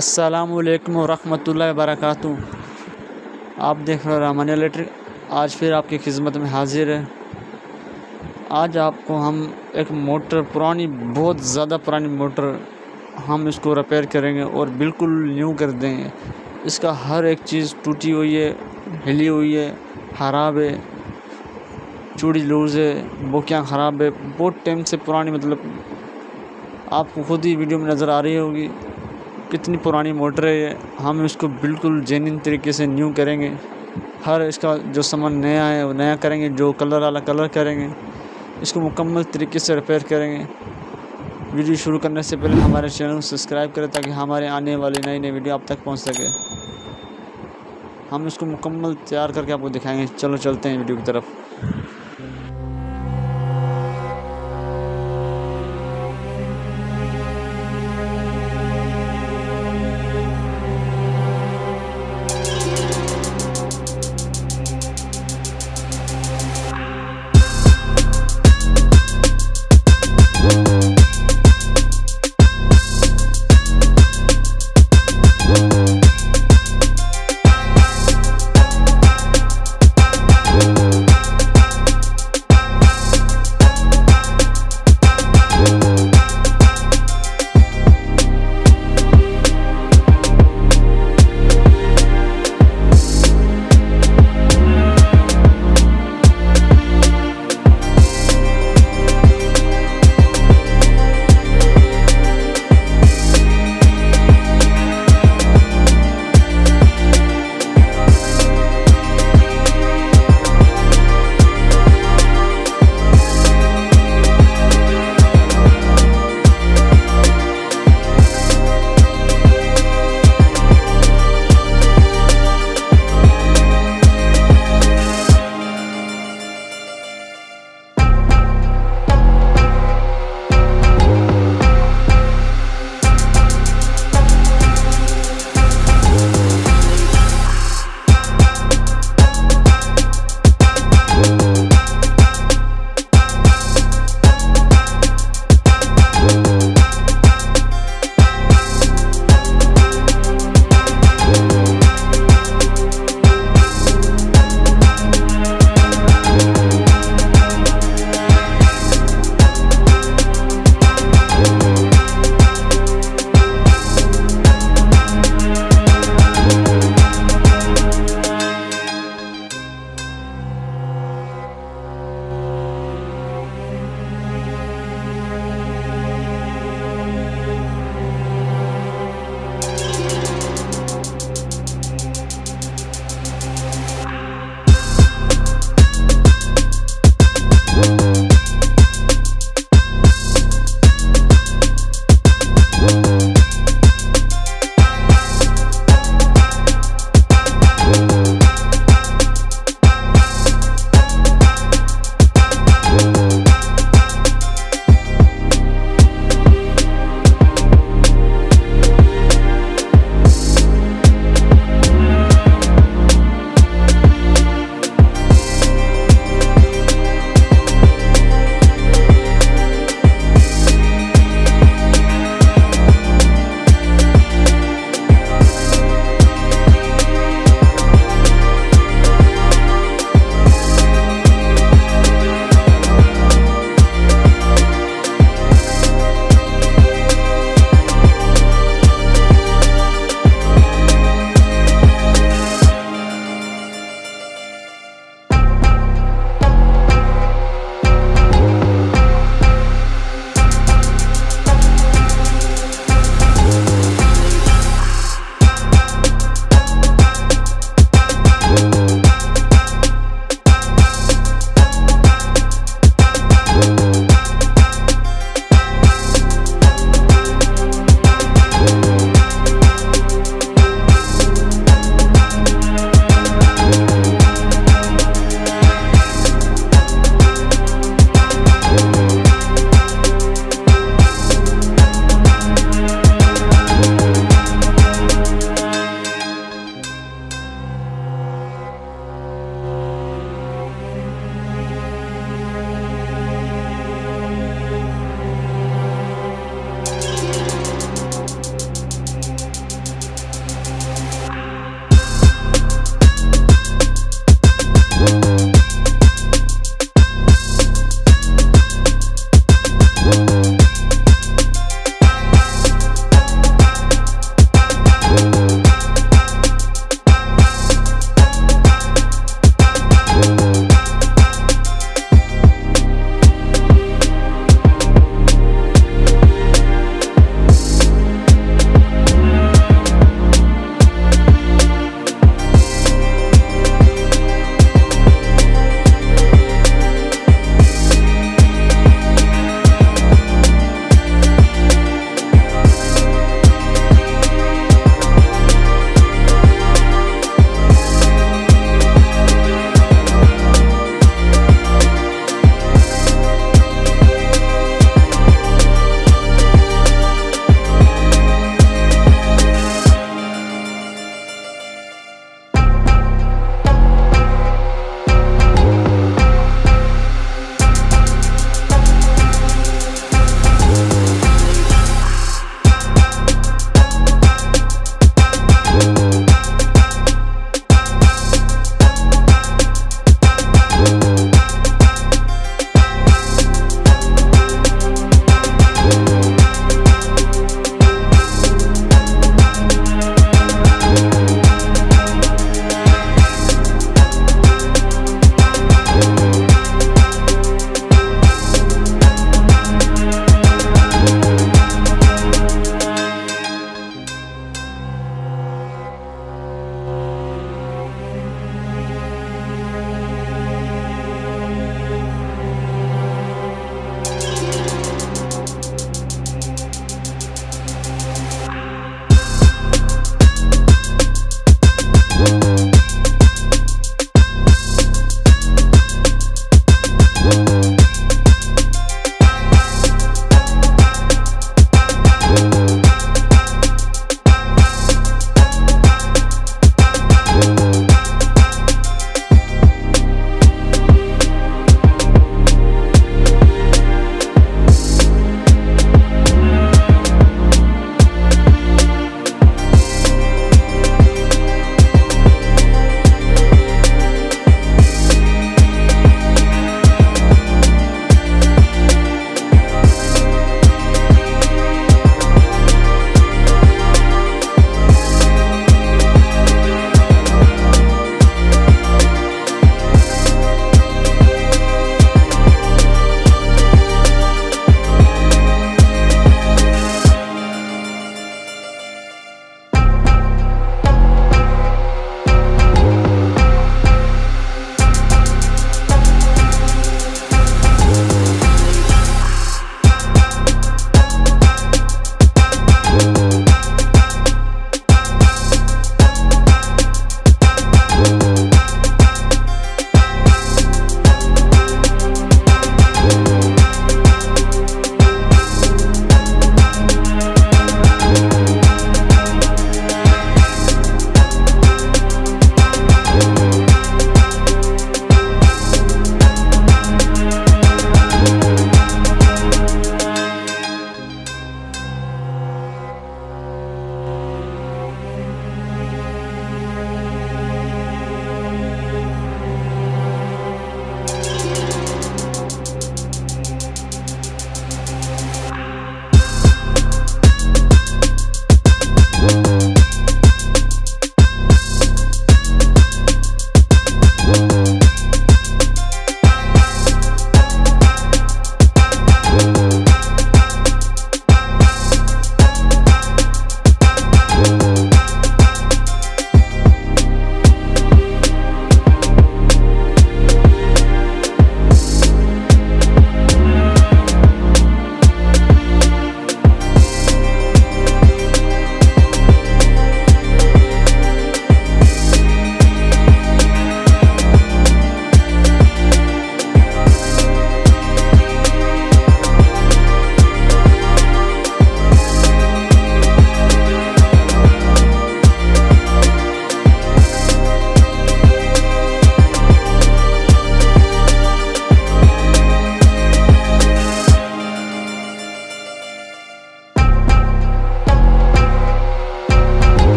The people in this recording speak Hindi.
असलकम वरहमल वरक आप देख रहे हो रहमान इलेक्ट्रिक। आज फिर आपकी खिदमत में हाजिर है। आज आपको हम एक मोटर, पुरानी, बहुत ज़्यादा पुरानी मोटर हम इसको रिपेयर करेंगे और बिल्कुल न्यू कर देंगे। इसका हर एक चीज़ टूटी हुई है, हिली हुई है, ख़राब है, चूड़ी लूज़ है, बोकियाँ ख़राब है। बहुत टाइम से पुरानी मतलब आपको खुद ही वीडियो में नज़र आ रही होगी। कितनी पुरानी मोटर है ये। हम इसको बिल्कुल जेन्यन तरीके से न्यू करेंगे। हर इसका जो सामान नया है, वो नया करेंगे, जो कलर वाला कलर करेंगे, इसको मुकम्मल तरीके से रिपेयर करेंगे। वीडियो शुरू करने से पहले हमारे चैनल को सब्सक्राइब करें ताकि हमारे आने वाली नई नई वीडियो आप तक पहुँच सके। हम इसको मुकम्मल तैयार करके आपको दिखाएँगे। चलो चलते हैं वीडियो की तरफ़।